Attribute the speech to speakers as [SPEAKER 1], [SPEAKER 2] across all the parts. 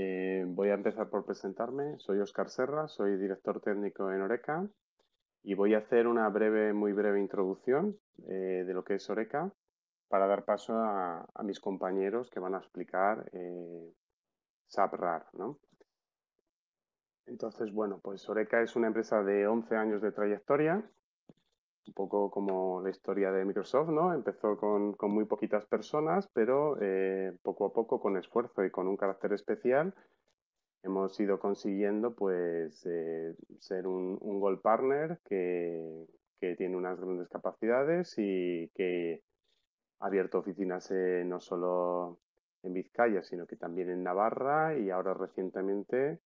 [SPEAKER 1] Eh, voy a empezar por presentarme. Soy Oscar Serra, soy director técnico en Oreca y voy a hacer una breve, muy breve introducción eh, de lo que es Oreca para dar paso a, mis compañeros que van a explicar eh, SAP RAR. Entonces, bueno, pues Oreca es una empresa de 11 años de trayectoria un poco como la historia de Microsoft, ¿no? Empezó con, muy poquitas personas, pero eh, poco a poco, con esfuerzo y con un carácter especial, hemos ido consiguiendo pues eh, ser un, Gold Partner que, tiene unas grandes capacidades y que ha abierto oficinas no solo en Vizcaya, sino que también en Navarra y ahora recientemente,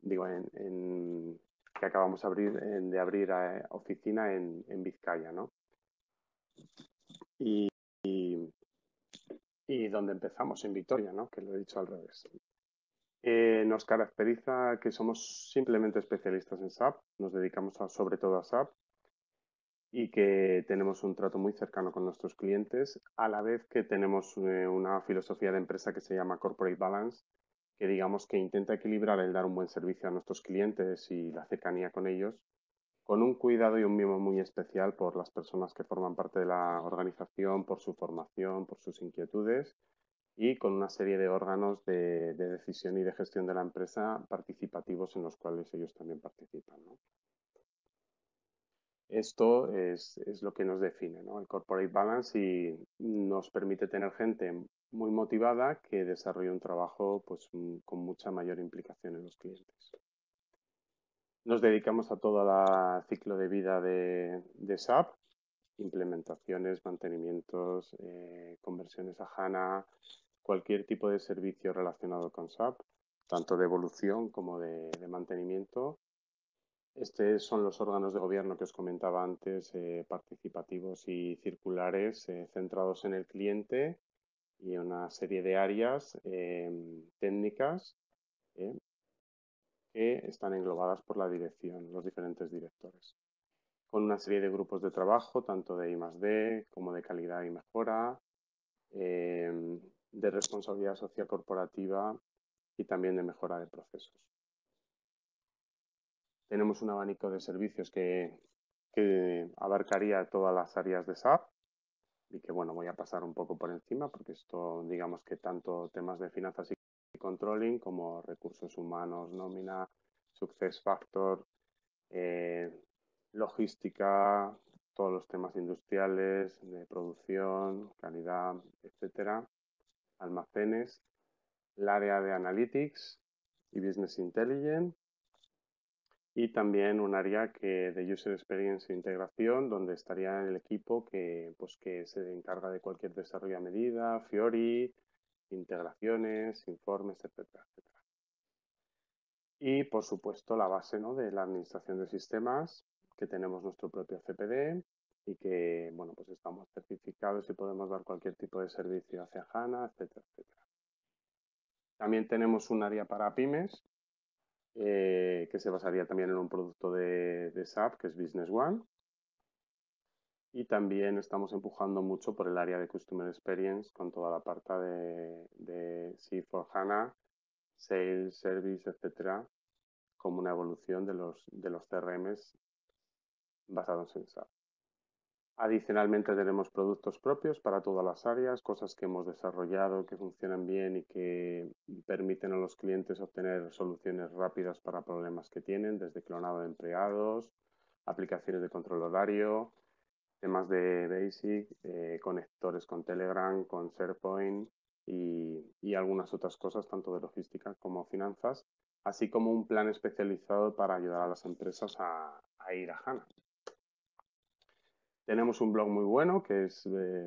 [SPEAKER 1] digo, en, acabamos de abrir, eh, oficina en, Vizcaya, ¿no? Y, y, donde empezamos, en Vitoria, ¿no? Que lo he dicho al revés. Eh, nos caracteriza que somos simplemente especialistas en SAP, nos dedicamos sobre todo a SAP y que tenemos un trato muy cercano con nuestros clientes, a la vez que tenemos eh, una filosofía de empresa que se llama Corporate Balance, que digamos que intenta equilibrar el dar un buen servicio a nuestros clientes y la cercanía con ellos, con un cuidado y un mimo muy especial por las personas que forman parte de la organización, por su formación, por sus inquietudes y con una serie de órganos de, decisión y de gestión de la empresa participativos en los cuales ellos también participan. Esto es, lo que nos define, el corporate balance y nos permite tener gente muy motivada que desarrolla un trabajo pues, mm, con mucha mayor implicación en los clientes. Nos dedicamos a todo el ciclo de vida de, SAP, implementaciones, mantenimientos, eh, conversiones a HANA, cualquier tipo de servicio relacionado con SAP, tanto de evolución como de, mantenimiento. Estos son los órganos de gobierno que os comentaba antes, eh, participativos y circulares, eh, centrados en el cliente y una serie de áreas em, técnicas eh, que están englobadas por la dirección, los diferentes directores. Con una serie de grupos de trabajo, tanto de I +D como de calidad y mejora, em, de responsabilidad social corporativa y también de mejora de procesos. Tenemos un abanico de servicios que, que abarcaría todas las áreas de SAP, y que bueno, voy a pasar un poco por encima porque esto digamos que tanto temas de finanzas y controlling como recursos humanos, nómina, success factor, eh, logística, todos los temas industriales, de producción, calidad, etcétera, almacenes, el área de analytics y business intelligence y también un área que de User Experience e Integración, donde estaría el equipo que, pues, que se encarga de cualquier desarrollo a medida, Fiori, integraciones, informes, etcétera, etcétera. Y, por supuesto, la base ¿no? de la administración de sistemas, que tenemos nuestro propio CPD y que, bueno, pues estamos certificados y podemos dar cualquier tipo de servicio hacia HANA, etcétera, etcétera. También tenemos un área para pymes, eh, que se basaría también en un producto de, SAP, que es Business One. Y también estamos empujando mucho por el área de Customer Experience con toda la parte de, de C4HANA, Sales, Service, etcétera, como una evolución de los, de los CRMs basados en SAP. Adicionalmente tenemos productos propios para todas las áreas, cosas que hemos desarrollado, que funcionan bien y que permiten a los clientes obtener soluciones rápidas para problemas que tienen, desde clonado de empleados, aplicaciones de control horario, temas de Basic, eh, conectores con Telegram, con SharePoint y, algunas otras cosas, tanto de logística como finanzas, así como un plan especializado para ayudar a las empresas a, a ir a HANA. Tenemos un blog muy bueno que, es,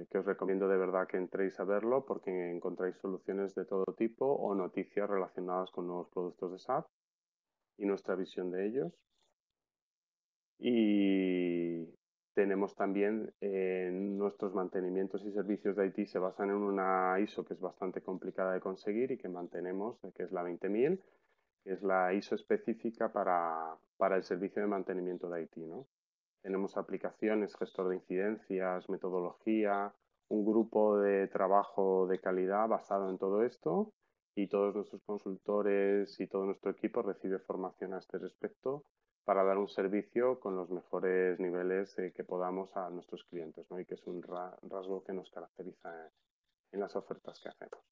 [SPEAKER 1] que os recomiendo de verdad que entréis a verlo porque encontráis soluciones de todo tipo o noticias relacionadas con nuevos productos de SAP y nuestra visión de ellos. Y tenemos también eh, nuestros mantenimientos y servicios de IT se basan en una ISO que es bastante complicada de conseguir y que mantenemos, que es la 20000, que es la ISO específica para, para el servicio de mantenimiento de IT. ¿no? Tenemos aplicaciones, gestor de incidencias, metodología, un grupo de trabajo de calidad basado en todo esto y todos nuestros consultores y todo nuestro equipo recibe formación a este respecto para dar un servicio con los mejores niveles eh, que podamos a nuestros clientes, ¿no? y que es un rasgo que nos caracteriza en las ofertas que hacemos.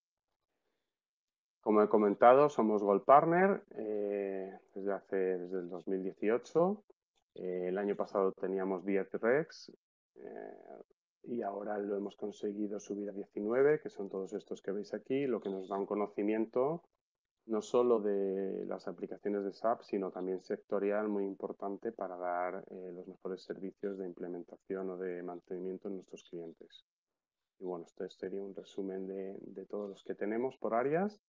[SPEAKER 1] Como he comentado, somos Gold Partner eh, desde hace desde el 2018. Eh, el año pasado teníamos 10 REX y ahora lo hemos conseguido subir a 19, que son todos estos que veis aquí, lo que nos da un conocimiento no solo de las aplicaciones de SAP, sino también sectorial muy importante para dar eh, los mejores servicios de implementación o de mantenimiento en nuestros clientes. Y bueno, este sería un resumen de, de todos los que tenemos por áreas.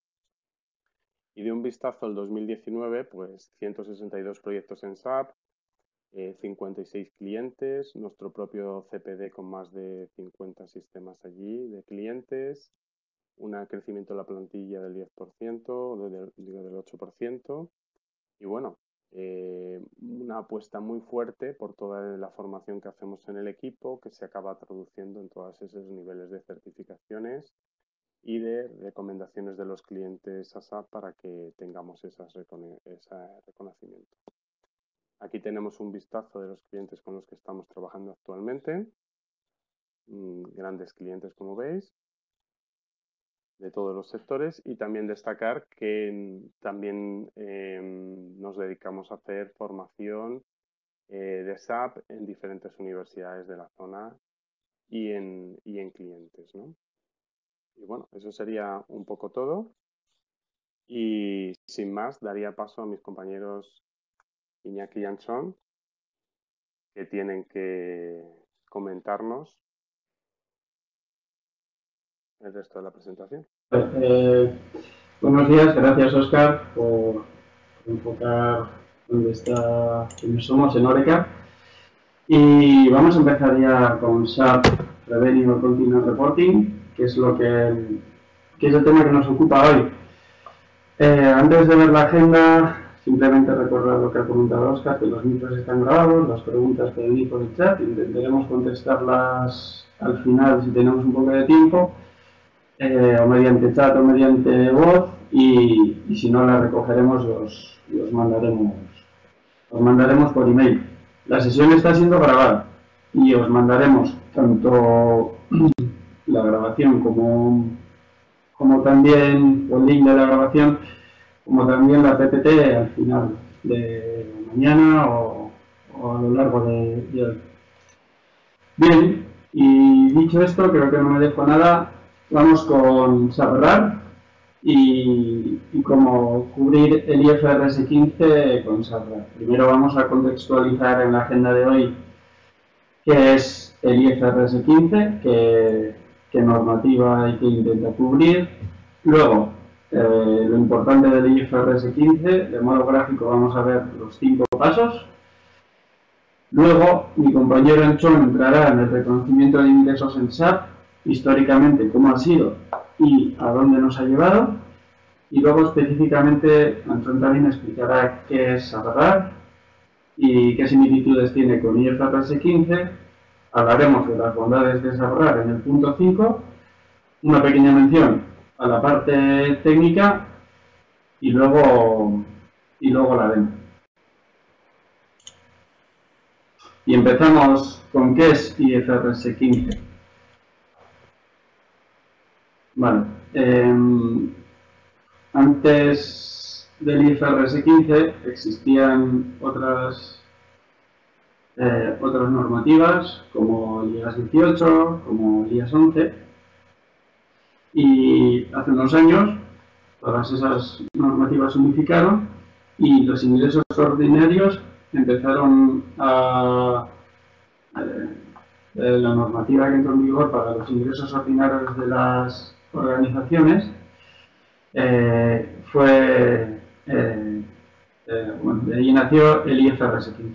[SPEAKER 1] Y de un vistazo al 2019, pues 162 proyectos en SAP, 56 eh, clientes, nuestro propio CPD con más de 50 sistemas allí de clientes, un crecimiento de la plantilla del 10%, del, del 8%, y bueno, eh, una apuesta muy fuerte por toda la formación que hacemos en el equipo, que se acaba traduciendo en todos esos niveles de certificaciones y de recomendaciones de los clientes a SAP para que tengamos ese reconocimiento. Aquí tenemos un vistazo de los clientes con los que estamos trabajando actualmente. Mm, grandes clientes, como veis, de todos los sectores y también destacar que también em, nos dedicamos a hacer formación eh, de SAP en diferentes universidades de la zona y en, y en clientes. Y bueno, eso sería un poco todo. Y sin más, daría paso a mis compañeros Iñaki y Anchón, que tienen que comentarnos el resto de la presentación.
[SPEAKER 2] Eh, buenos días, gracias Oscar por enfocar dónde está, somos en Oreca. Y vamos a empezar ya con SAP Revenue Continuous Reporting, que es lo que, que es el tema que nos ocupa hoy. Eh, antes de ver la agenda, Simplemente recordar lo que ha comentado Oscar, que los micros están grabados, las preguntas pueden ir por el chat, intentaremos contestarlas al final si tenemos un poco de tiempo, eh, o mediante chat o mediante voz, y, si no las recogeremos los, los mandaremos os mandaremos por email. La sesión está siendo grabada y os mandaremos tanto la grabación como, como también el link de la grabación como también la PPT al final de mañana o, a lo largo de, hoy. Bien, y dicho esto, creo que no me dejo nada, vamos con Sabrar y, y cómo cubrir el IFRS 15 con Sabrar. Primero vamos a contextualizar en la agenda de hoy qué es el IFRS 15, qué, qué normativa hay que intenta cubrir. Luego, eh, lo importante del IFRS 15, de modo gráfico vamos a ver los cinco pasos. Luego, mi compañero Anchón entrará en el reconocimiento de ingresos en SAP, históricamente cómo ha sido y a dónde nos ha llevado. Y luego, específicamente, Anchón también explicará qué es SAPRAR y qué similitudes tiene con IFRS 15. Hablaremos de las bondades de SAPRAR en el punto 5. Una pequeña mención a la parte técnica y luego, y luego la demo. Y empezamos con qué es IFRS 15. Vale. Em, antes del IFRS 15 existían otras, eh, otras normativas como IAS 18, como IAS 11 y hace unos años todas esas normativas se unificaron y los ingresos ordinarios empezaron a... Eh, la normativa que entró en vigor para los ingresos ordinarios de las organizaciones eh, fue... Eh, bueno, de ahí nació el IFRS 15.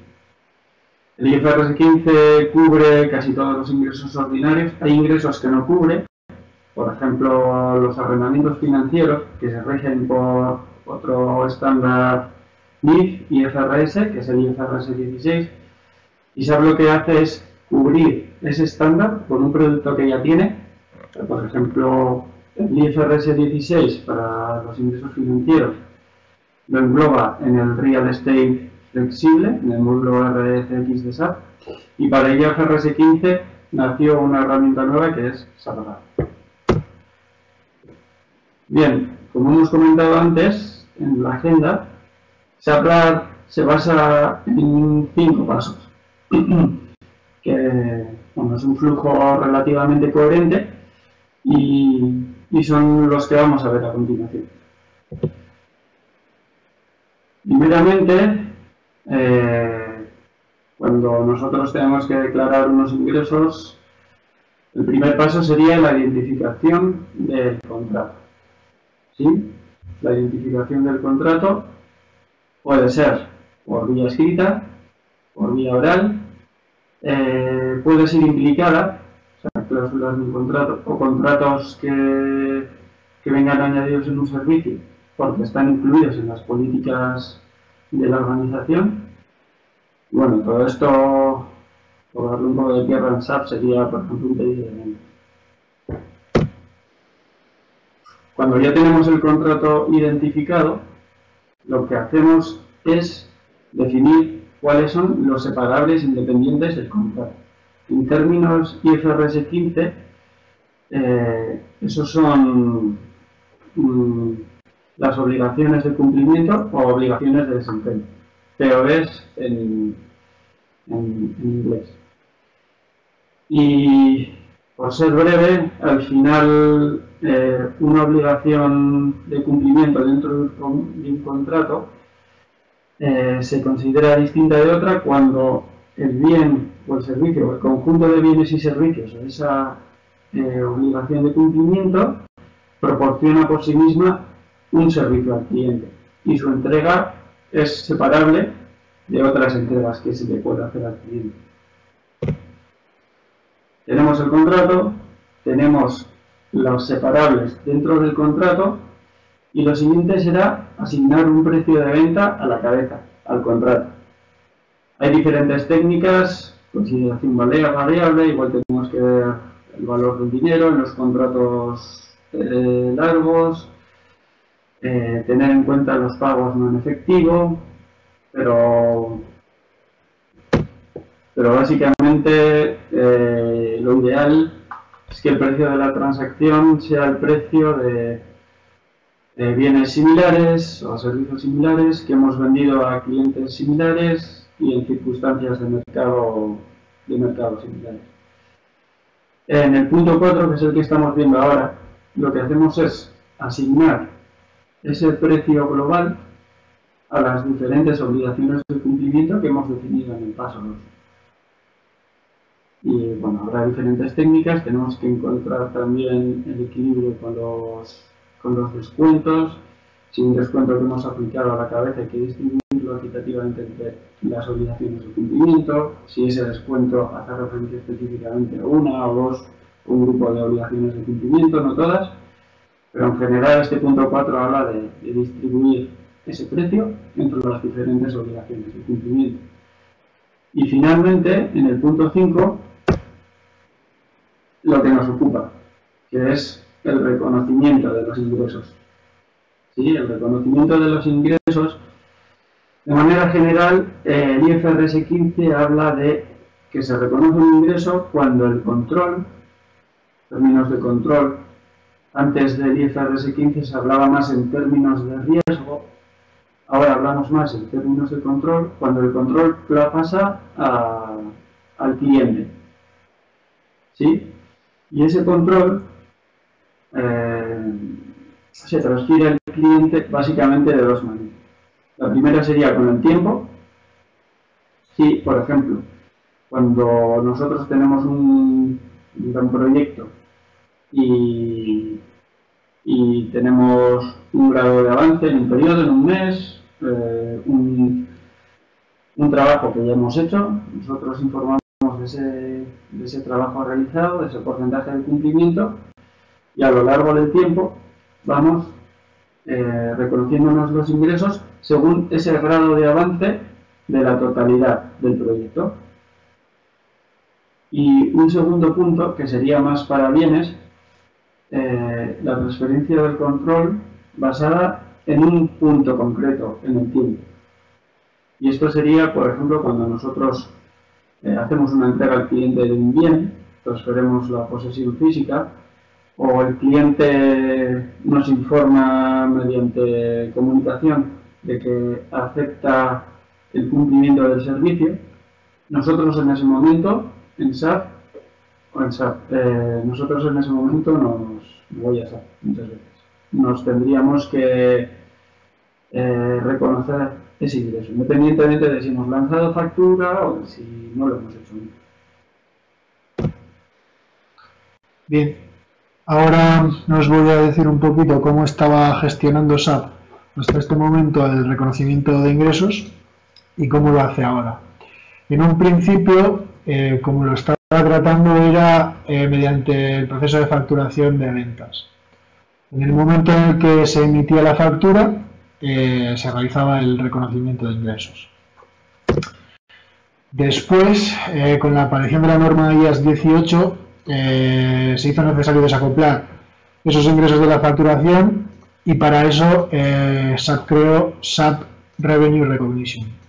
[SPEAKER 2] El IFRS 15 cubre casi todos los ingresos ordinarios. Hay ingresos que no cubre, por ejemplo, los arrendamientos financieros que se rigen por otro estándar NIF y FRS, que es el IFRS 16, y SAP lo que hace es cubrir ese estándar con un producto que ya tiene, por ejemplo, el IFRS 16 para los ingresos financieros lo engloba en el Real Estate flexible, en el módulo RFX de SAP, y para IFRS 15 nació una herramienta nueva que es SAPRAR. Bien, como hemos comentado antes en la agenda, SAPRAR se basa en cinco pasos, que bueno, es un flujo relativamente coherente y, son los que vamos a ver a continuación. Primeramente, eh, cuando nosotros tenemos que declarar unos ingresos, el primer paso sería la identificación del contrato. ¿Sí? La identificación del contrato puede ser por vía escrita, por vía oral, eh, puede ser implicada, o sea, cláusulas de contrato o contratos que, que vengan añadidos en un servicio porque están incluidos en las políticas de la organización. Bueno, todo esto, por darle un poco de tierra en SAP, sería, por ejemplo, un pedido de Cuando ya tenemos el contrato identificado, lo que hacemos es definir cuáles son los separables independientes del contrato. En términos IFRS 15, eh, esos son mm, las obligaciones de cumplimiento o obligaciones de desempeño. POEs en, en, en inglés. Y por ser breve, al final eh, una obligación de cumplimiento dentro de un contrato eh, se considera distinta de otra cuando el bien o el servicio o el conjunto de bienes y servicios o esa eh, obligación de cumplimiento proporciona por sí misma un servicio al cliente y su entrega es separable de otras entregas que se le puede hacer al cliente. Tenemos el contrato, tenemos los separables dentro del contrato y lo siguiente será asignar un precio de venta a la cabeza, al contrato. Hay diferentes técnicas, consideración variable, igual tenemos que ver el valor del dinero en los contratos eh, largos, eh, tener en cuenta los pagos no en efectivo, pero, pero básicamente eh, lo ideal es que el precio de la transacción sea el precio de, bienes similares o servicios similares que hemos vendido a clientes similares y en circunstancias de mercado, de mercado similares. En el punto 4, que es el que estamos viendo ahora, lo que hacemos es asignar ese precio global a las diferentes obligaciones de cumplimiento que hemos definido en el paso 2. Y bueno, habrá diferentes técnicas, tenemos que encontrar también el equilibrio con los, con los descuentos. Si un descuento que hemos aplicado a la cabeza hay que distinguirlo equitativamente entre las obligaciones de cumplimiento, si ese descuento hace referencia específicamente a una o dos, un grupo de obligaciones de cumplimiento, no todas pero en general este punto 4 habla de, distribuir ese precio entre las diferentes obligaciones de cumplimiento. Y finalmente, en el punto 5, lo que nos ocupa, que es el reconocimiento de los ingresos. ¿Sí? El reconocimiento de los ingresos, de manera general, el IFRS 15 habla de que se reconoce un ingreso cuando el control, términos de control, antes del IFRS 15 se hablaba más en términos de riesgo, ahora hablamos más en términos de control, cuando el control la pasa al cliente. ¿Sí? Y ese control eh, se transfiere al cliente básicamente de dos maneras. La primera sería con el tiempo. Si, por ejemplo, cuando nosotros tenemos un gran proyecto y, tenemos un grado de avance en un periodo, en un mes, eh, un, trabajo que ya hemos hecho, nosotros informamos de ese, trabajo realizado, de ese porcentaje de cumplimiento y a lo largo del tiempo vamos eh, reconociéndonos los ingresos según ese grado de avance de la totalidad del proyecto. Y un segundo punto, que sería más para bienes, eh, la transferencia del control basada en un punto concreto, en el tiempo. Y esto sería, por ejemplo, cuando nosotros eh, hacemos una entrega al cliente de un bien, transferimos la posesión física, o el cliente nos informa mediante comunicación de que acepta el cumplimiento del servicio, nosotros en ese momento, en SAP, o en SAP, eh, nosotros en ese momento nos, voy a SAP muchas veces, nos tendríamos que eh, reconocer ese ingreso, independientemente de si hemos lanzado factura o si no lo hemos hecho
[SPEAKER 3] Bien, ahora os voy a decir un poquito cómo estaba gestionando SAP hasta este momento el reconocimiento de ingresos y cómo lo hace ahora. En un principio, eh, como lo estaba tratando, era eh, mediante el proceso de facturación de ventas. En el momento en el que se emitía la factura, eh, se realizaba el reconocimiento de ingresos. Después, con la aparición de la norma IAS 18, se hizo necesario desacoplar esos ingresos de la facturación y para eso SAP creó SAP Revenue Recognition.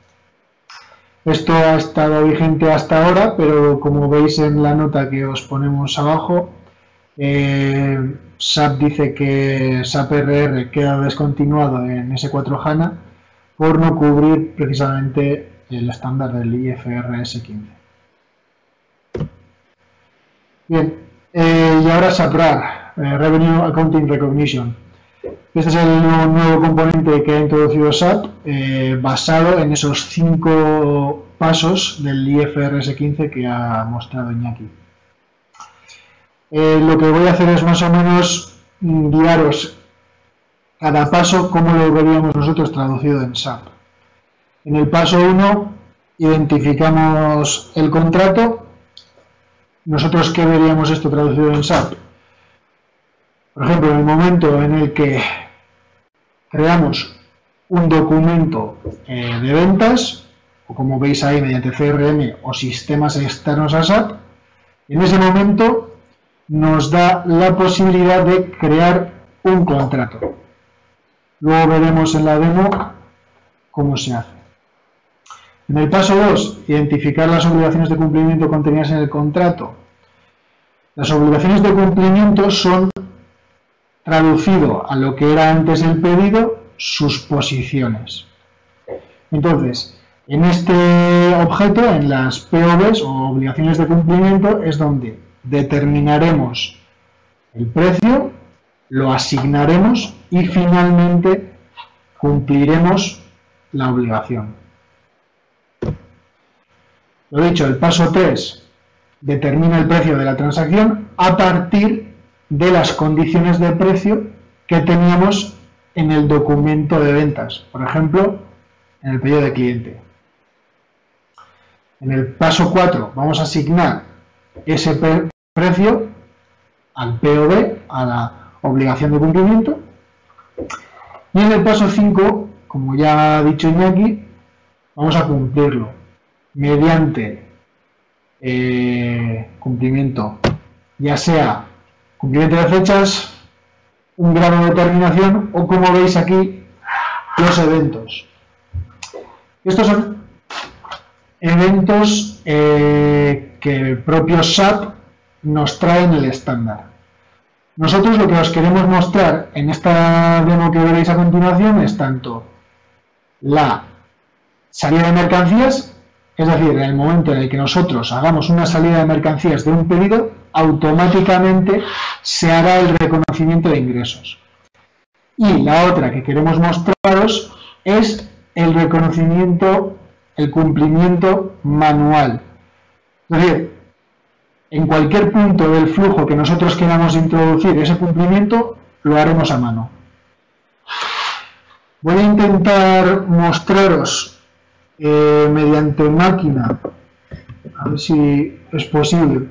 [SPEAKER 3] Esto ha estado vigente hasta ahora, pero como veis en la nota que os ponemos abajo, eh, SAP dice que SAP RR queda descontinuado en S4 HANA por no cubrir precisamente el estándar del IFRS 15. Bien, eh, y ahora SAP RAR, eh, Revenue Accounting Recognition. Este es el nuevo componente que ha introducido SAP eh, basado en esos cinco pasos del IFRS 15 que ha mostrado Iñaki. Eh, lo que voy a hacer es más o menos guiaros cada paso como lo veríamos nosotros traducido en SAP. En el paso 1 identificamos el contrato. ¿Nosotros qué veríamos esto traducido en SAP? Por ejemplo, en el momento en el que creamos un documento eh, de ventas, o como veis ahí mediante CRM o sistemas externos a SAP, en ese momento nos da la posibilidad de crear un contrato. Luego veremos en la demo cómo se hace. En el paso 2, identificar las obligaciones de cumplimiento contenidas en el contrato. Las obligaciones de cumplimiento son traducido a lo que era antes el pedido, sus posiciones. Entonces, en este objeto, en las POVs o obligaciones de cumplimiento, es donde determinaremos el precio, lo asignaremos y finalmente cumpliremos la obligación. Lo dicho, el paso 3 determina el precio de la transacción a partir de las condiciones de precio que teníamos en el documento de ventas, por ejemplo, en el pedido de cliente. En el paso 4 vamos a asignar ese precio al POB, a la obligación de cumplimiento. Y en el paso 5, como ya ha dicho Iñaki, vamos a cumplirlo mediante eh, cumplimiento, ya sea cumplimiento de fechas, un grado de terminación o como veis aquí, los eventos. Estos son eventos eh, que el propio SAP nos trae en el estándar. Nosotros lo que os queremos mostrar en esta demo que veréis a continuación es tanto la salida de mercancías, es decir, en el momento en el que nosotros hagamos una salida de mercancías de un pedido, automáticamente se hará el reconocimiento de ingresos. Y la otra que queremos mostraros es el reconocimiento, el cumplimiento manual. Es decir, en cualquier punto del flujo que nosotros queramos introducir ese cumplimiento, lo haremos a mano. Voy a intentar mostraros eh, mediante máquina, a ver si es posible,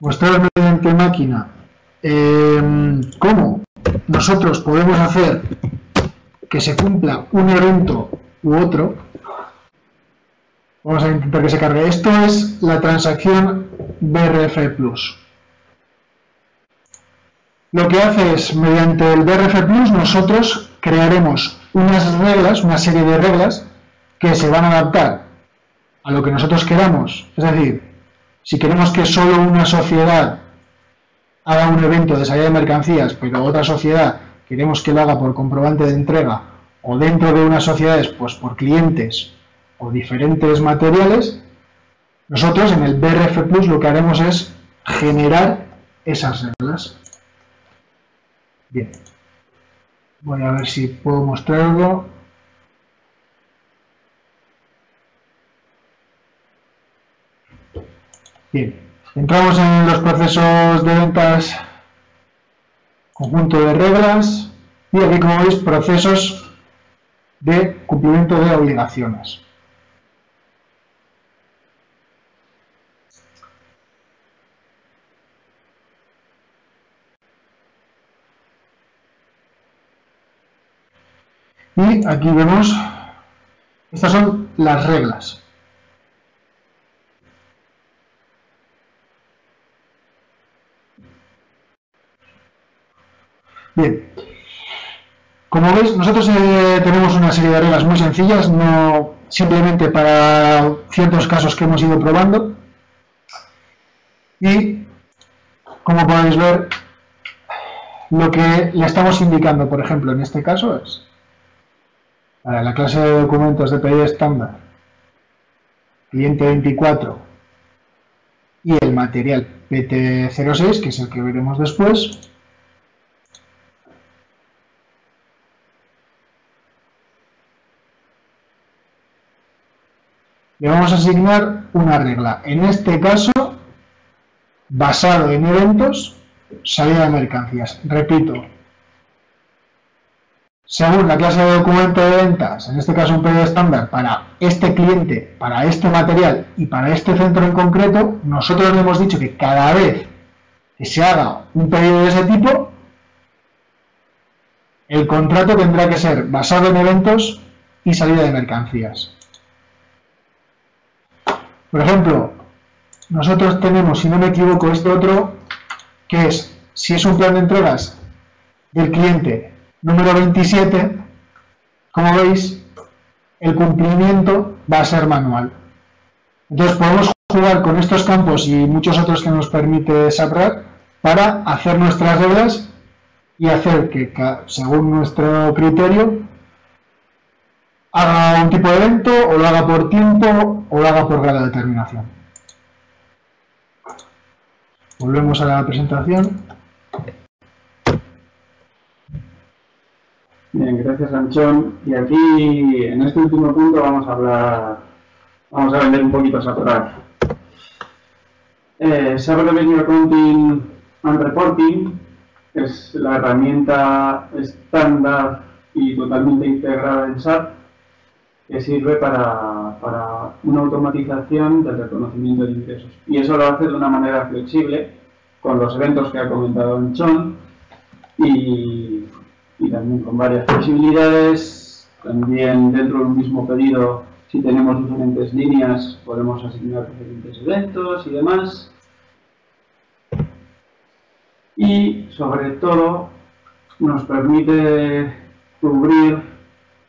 [SPEAKER 3] mostrar mediante máquina em, cómo nosotros podemos hacer que se cumpla un evento u otro. Vamos a intentar que se cargue. Esto es la transacción BRF Plus. lo que hace es, mediante el BRF Plus, nosotros crearemos unas reglas, una serie de reglas, que se van a adaptar a lo que nosotros queramos. Es decir, si queremos que solo una sociedad haga un evento de salida de mercancías, pero otra sociedad queremos que lo haga por comprobante de entrega, o dentro de unas sociedades, pues por clientes o diferentes materiales, nosotros en el BRF Plus lo que haremos es generar esas reglas. Bien. Voy a ver si puedo mostrarlo. Bien. Entramos en los procesos de ventas, conjunto de reglas, y aquí como veis procesos de cumplimiento de obligaciones. Y aquí vemos, estas son las reglas. Bien, como veis, nosotros eh, tenemos una serie de reglas muy sencillas, no simplemente para ciertos casos que hemos ido probando. Y, como podéis ver, lo que le estamos indicando, por ejemplo, en este caso es la clase de documentos de pedido estándar, cliente 24 y el material PT06, que es el que veremos después. Le vamos a asignar una regla. En este caso, basado en eventos, salida de mercancías. Repito, según la clase de documento de ventas, en este caso un pedido estándar, para este cliente, para este material y para este centro en concreto, nosotros le hemos dicho que cada vez que se haga un pedido de ese tipo, el contrato tendrá que ser basado en eventos y salida de mercancías. Por ejemplo, nosotros tenemos, si no me equivoco, este otro, que es, si es un plan de entregas del cliente número 27, como veis, el cumplimiento va a ser manual. Entonces podemos jugar con estos campos y muchos otros que nos permite SAPRAC para hacer nuestras reglas y hacer que, según nuestro criterio, haga un tipo de evento o lo haga por tiempo o lo haga por grado de determinación. Volvemos a la presentación.
[SPEAKER 2] Bien, gracias Anchón. Y aquí, en este último punto, vamos a hablar, vamos a vender un poquito a Eh, SAP Revenue Accounting and Reporting es la herramienta estándar y totalmente integrada en SAP que sirve para, para una automatización del reconocimiento de ingresos. Y eso lo hace de una manera flexible con los eventos que ha comentado Anchón y y también con varias posibilidades. También dentro de un mismo pedido, si tenemos diferentes líneas, podemos asignar diferentes eventos y demás. Y sobre todo nos permite cubrir,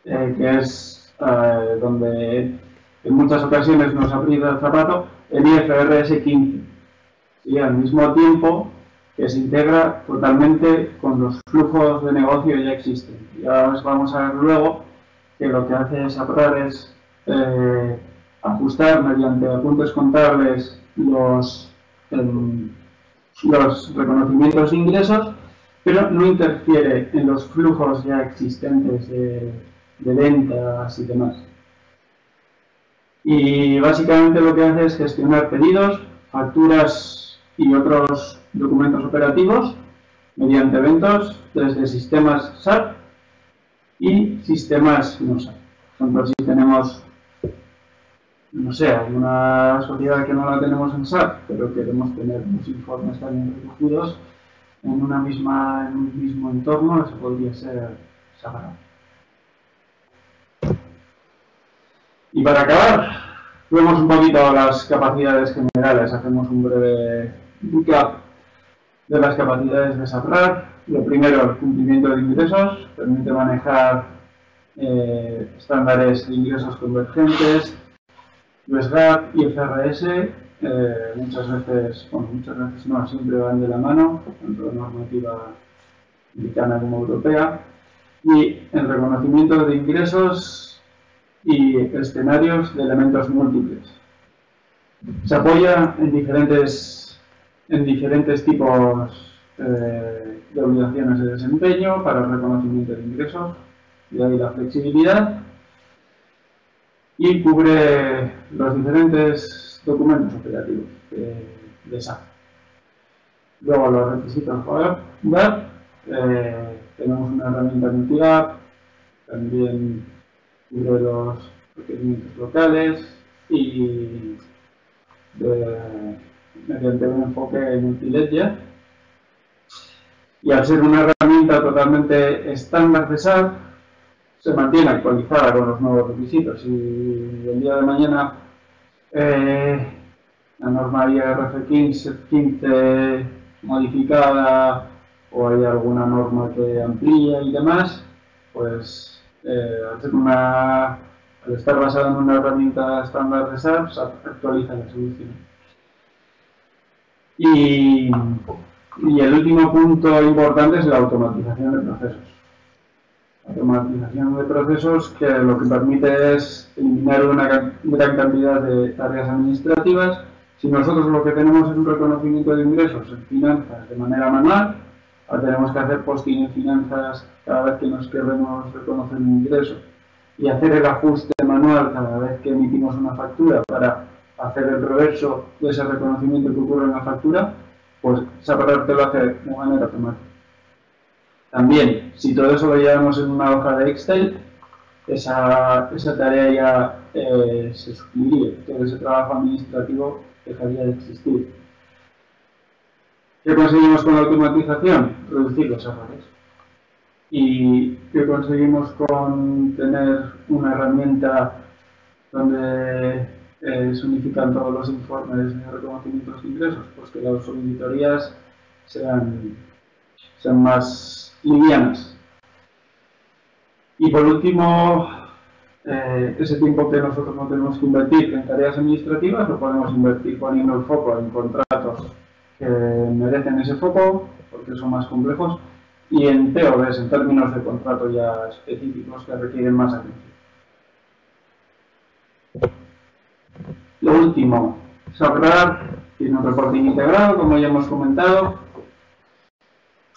[SPEAKER 2] eh, que es eh, donde en muchas ocasiones nos aprieta el zapato, el IFRS 15. Y al mismo tiempo que se integra totalmente con los flujos de negocio ya existentes. Ya os vamos a ver luego que lo que hace es es eh, ajustar mediante apuntes contables los, em, los reconocimientos de ingresos, pero no interfiere en los flujos ya existentes de, de ventas y demás. Y básicamente lo que hace es gestionar pedidos, facturas y otros documentos operativos mediante eventos desde sistemas SAP y sistemas no SAP. Por ejemplo, si tenemos, no sé, alguna sociedad que no la tenemos en SAP, pero queremos tener los informes también recogidos en, una misma, en un mismo entorno, eso podría ser SAP. Y para acabar, vemos un poquito las capacidades generales, hacemos un breve de las capacidades de SAPRAC, lo primero, el cumplimiento de ingresos, permite manejar eh, estándares de ingresos convergentes, USGAP y FRS, eh, muchas veces, bueno, muchas veces no, siempre van de la mano, tanto normativa americana como europea, y el reconocimiento de ingresos y escenarios de elementos múltiples. Se apoya en diferentes, en diferentes tipos eh, de obligaciones de desempeño para el reconocimiento de ingresos, y ahí la flexibilidad, y cubre los diferentes documentos operativos de, SAP. Luego los requisitos web, eh, tenemos una herramienta multi-app, también cubre los requerimientos locales y mediante un enfoque multiledger. Y al ser una herramienta totalmente estándar de SAP, se mantiene actualizada con los nuevos requisitos. Y el día de mañana eh, la norma IRF 15, modificada o hay alguna norma que amplíe y demás, pues eh, al, una, al estar basada en una herramienta estándar de SAP, se actualiza la solución. Y, el último punto importante es la automatización de procesos automatización de procesos que lo que permite es eliminar una gran cantidad de tareas administrativas. Si nosotros lo que tenemos es un reconocimiento de ingresos en finanzas de manera manual, ahora tenemos que hacer posting en finanzas cada vez que nos queremos reconocer un ingreso y hacer el ajuste manual cada vez que emitimos una factura para hacer el reverso de ese reconocimiento que ocurre en la factura, pues esa te lo hace de manera automática. También, si todo eso lo llevamos en una hoja de Excel, esa, tarea ya eh, se supliría, todo ese trabajo administrativo dejaría de existir. ¿Qué conseguimos con la automatización? Reducir los errores. ¿Y qué conseguimos con tener una herramienta donde eh, se unifican todos los informes de reconocimientos de ingresos? Pues que las auditorías sean, sean más livianas. Y por último, eh, ese tiempo que nosotros no tenemos que invertir en tareas administrativas lo podemos invertir poniendo el foco en contratos que merecen ese foco, porque son más complejos, y en TOBs, en términos de contrato ya específicos que requieren más atención. Lo último, SAPRAR tiene un reporting integrado, como ya hemos comentado,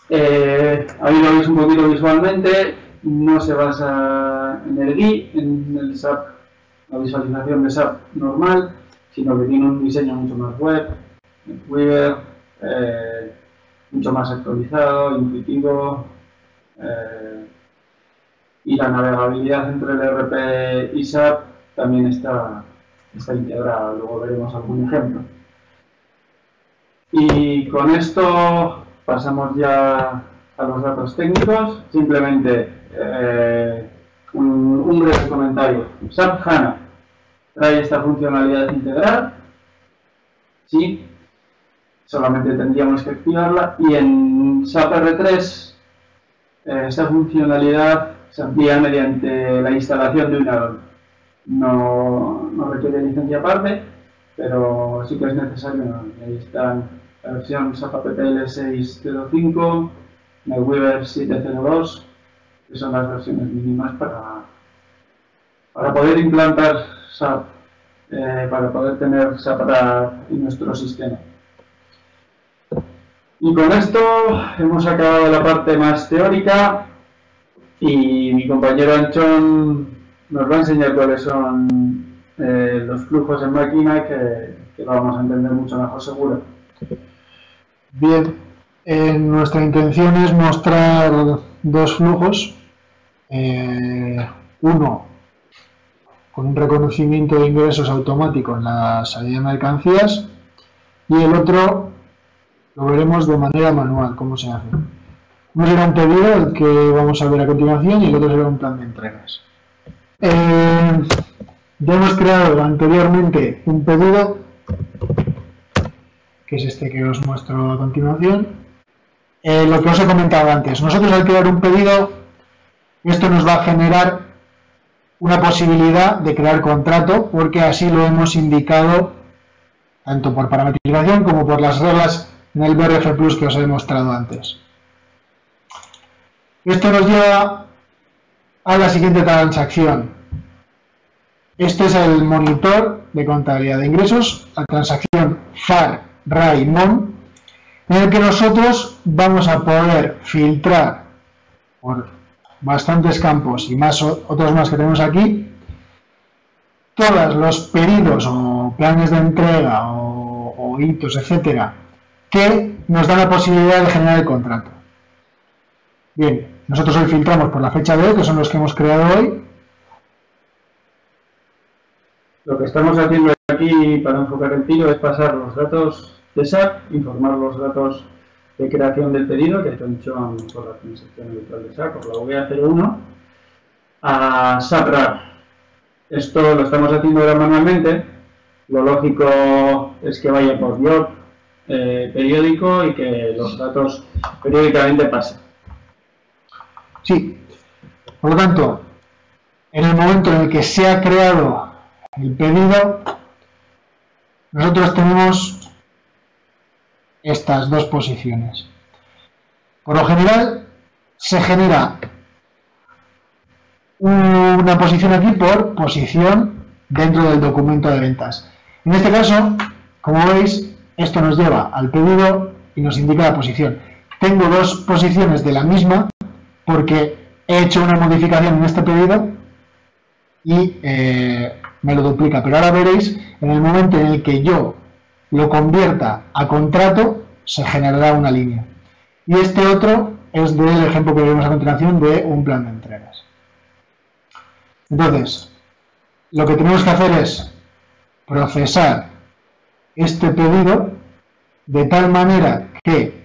[SPEAKER 2] eh, ahí lo veis un poquito visualmente, no se basa en el GUI, en el SAP, la visualización de SAP normal, sino que tiene un diseño mucho más web, Weaver, eh, mucho más actualizado, intuitivo, eh, y la navegabilidad entre el RP y SAP también está, está integrada, luego veremos algún ejemplo. Y con esto pasamos ya a los datos técnicos. Simplemente eh, un, breve comentario. SAP HANA trae esta funcionalidad integral. Sí, solamente tendríamos que activarla. Y en SAP R3 eh, esta funcionalidad se amplía mediante la instalación de un addon. No, no requiere licencia aparte, pero sí que es necesario. Ahí están la versión SAP APPL 6.05, NetWeaver 7.02, que son las versiones mínimas para, para poder implantar SAP, eh, para poder tener SAP en nuestro sistema. Y con esto hemos acabado la parte más teórica y mi compañero Anchón nos va a enseñar cuáles son eh, los flujos en máquina que, que lo vamos a entender mucho mejor seguro.
[SPEAKER 3] Bien, nuestra intención es mostrar dos flujos. Eh, uno con un reconocimiento de ingresos automático en la salida de mercancías y el otro lo veremos de manera manual, cómo se hace. Uno será un pedido, el que vamos a ver a continuación, y el otro será un plan de entregas. Eh, ya hemos creado anteriormente un pedido que es este que os muestro a continuación. eh, lo que os he comentado antes. Nosotros al crear un pedido, esto nos va a generar una posibilidad de crear contrato porque así lo hemos indicado tanto por parametrización como por las reglas en el BRF Plus que os he mostrado antes. Esto nos lleva a la siguiente transacción. Este es el monitor de contabilidad de ingresos, la transacción FAR, RAI, MON, en el que nosotros vamos a poder filtrar por bastantes campos y más otros más que tenemos aquí, todos los pedidos o planes de entrega o hitos, etcétera, que nos dan la posibilidad de generar el contrato. Bien, nosotros hoy filtramos por la fecha de hoy, que son los que hemos creado hoy.
[SPEAKER 2] Lo que estamos haciendo aquí para enfocar el tiro es pasar los datos de SAP, informar los datos de creación del pedido, que han hecho por la transacción virtual de SAP, por la VA01, a SAP RAR. Esto lo estamos haciendo ahora manualmente. Lo lógico es que vaya por job eh, periódico y que los datos periódicamente pasen.
[SPEAKER 3] Sí. Por lo tanto, en el momento en el que se ha creado el pedido, nosotros tenemos estas dos posiciones. Por lo general, se genera una posición aquí por posición dentro del documento de ventas. En este caso, como veis, esto nos lleva al pedido y nos indica la posición. Tengo dos posiciones de la misma porque he hecho una modificación en este pedido y eh, me lo duplica. Pero ahora veréis, en el momento en el que yo lo convierta a contrato, se generará una línea. Y este otro es del ejemplo que vemos a continuación de un plan de entregas. Entonces, lo que tenemos que hacer es procesar este pedido de tal manera que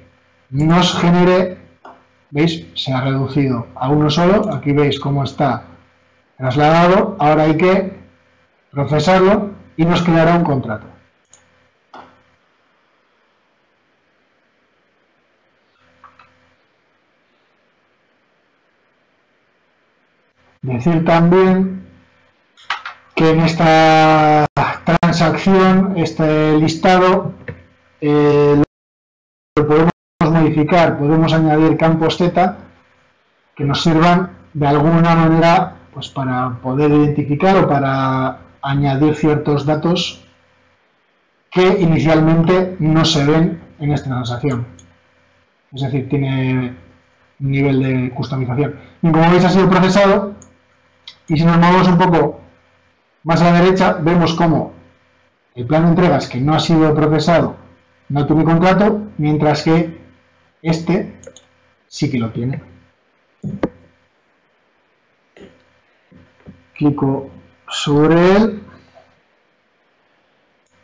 [SPEAKER 3] nos genere ¿Veis? Se ha reducido a uno solo. Aquí veis cómo está trasladado. Ahora hay que procesarlo y nos creará un contrato. Decir también que en esta transacción, este listado, eh, lo podemos modificar, podemos añadir campos Z que nos sirvan de alguna manera pues para poder identificar o para añadir ciertos datos que inicialmente no se ven en esta transacción. Es decir, tiene un nivel de customización. Y como veis ha sido procesado y si nos movemos un poco más a la derecha vemos como el plan de entregas que no ha sido procesado no tiene contrato, mientras que este sí que lo tiene. Clico sobre él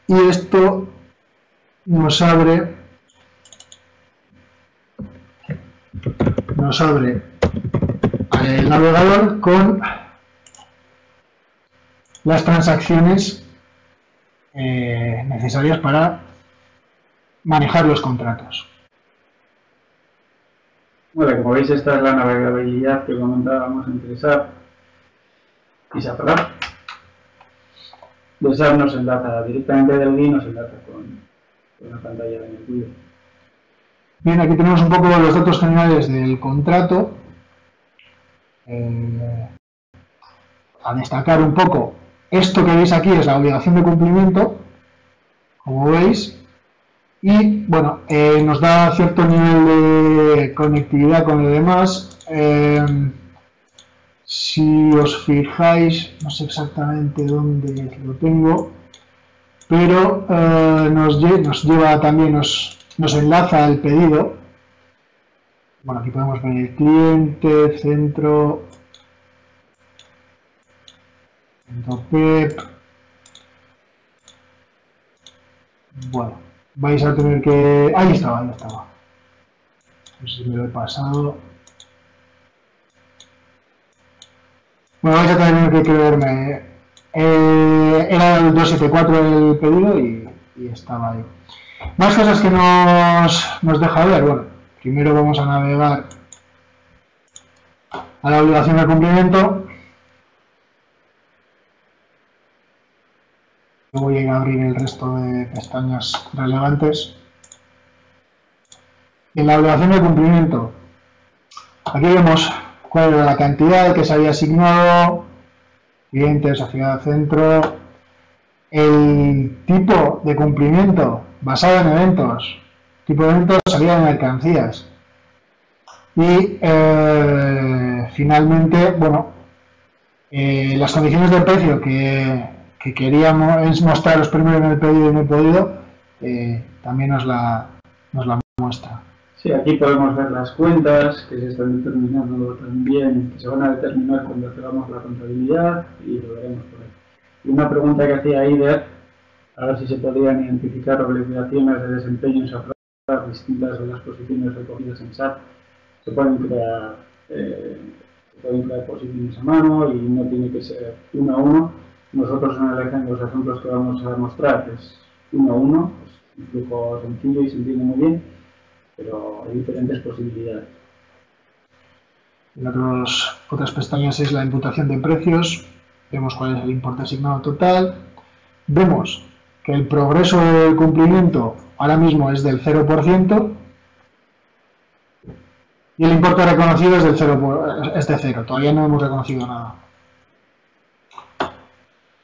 [SPEAKER 3] y esto nos abre nos abre el navegador con las transacciones eh, necesarias para manejar los contratos.
[SPEAKER 2] Bueno, como veis, esta es la navegabilidad que comentábamos entre SAP y SAP De SAP nos enlaza directamente del GUI, nos enlaza con, con la pantalla de Mercurio.
[SPEAKER 3] Bien, aquí tenemos un poco los datos generales del contrato. Eh, a destacar un poco, esto que veis aquí es la obligación de cumplimiento, como veis, y bueno, eh, nos da cierto nivel de conectividad con lo demás. Eh, si os fijáis, no sé exactamente dónde lo tengo, pero eh, nos, lleva también, nos, nos enlaza al pedido. Bueno, aquí podemos ver el cliente, centro, centro PEP. Bueno, vais a tener que... Ahí estaba, ahí estaba. No sé si me lo he pasado. Bueno, vais a tener que creerme. Eh, era el 274 el pedido y, y, estaba ahí. Más cosas que nos, nos deja ver. Bueno, Primero vamos a navegar a la obligación de cumplimiento. Voy a abrir el resto de pestañas relevantes. En la obligación de cumplimiento, aquí vemos cuál era la cantidad que se había asignado, cliente, sociedad, centro, el tipo de cumplimiento basado en eventos, tipo de eventos salida en mercancías. Y eh, finalmente, bueno, eh, las condiciones de precio que, que queríamos mostraros primero en el pedido y no he podido, eh, también nos la, nos la muestra.
[SPEAKER 2] Sí, aquí podemos ver las cuentas que se están determinando también, que se van a determinar cuando hagamos la contabilidad y lo veremos por ahí. Y una pregunta que hacía Aider, a ver si se podían identificar obligaciones de desempeño en distintas de las posiciones recogidas en SAP. Se pueden crear, eh, se pueden crear posiciones a mano y no tiene que ser uno a uno. Nosotros en el ejemplo, los ejemplos que vamos a mostrar es uno a uno, es un flujo sencillo y se entiende muy bien pero hay diferentes posibilidades. En
[SPEAKER 3] otras pestañas es la imputación de precios, vemos cuál es el importe asignado total, vemos que el progreso del cumplimiento ahora mismo es del 0% y el importe reconocido es, del 0, es de 0, todavía no hemos reconocido nada.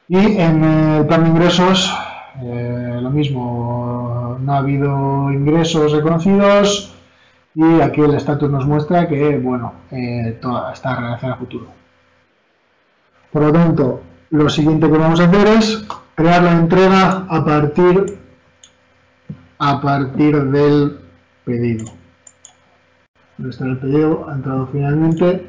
[SPEAKER 3] Y en el plan de ingresos, eh, lo mismo, no ha habido ingresos reconocidos y aquí el estatus nos muestra que, bueno, eh, está relacionado a futuro. Por lo tanto, lo siguiente que vamos a hacer es crear la entrega a partir, a partir del pedido. ¿Dónde está el pedido? Ha entrado finalmente.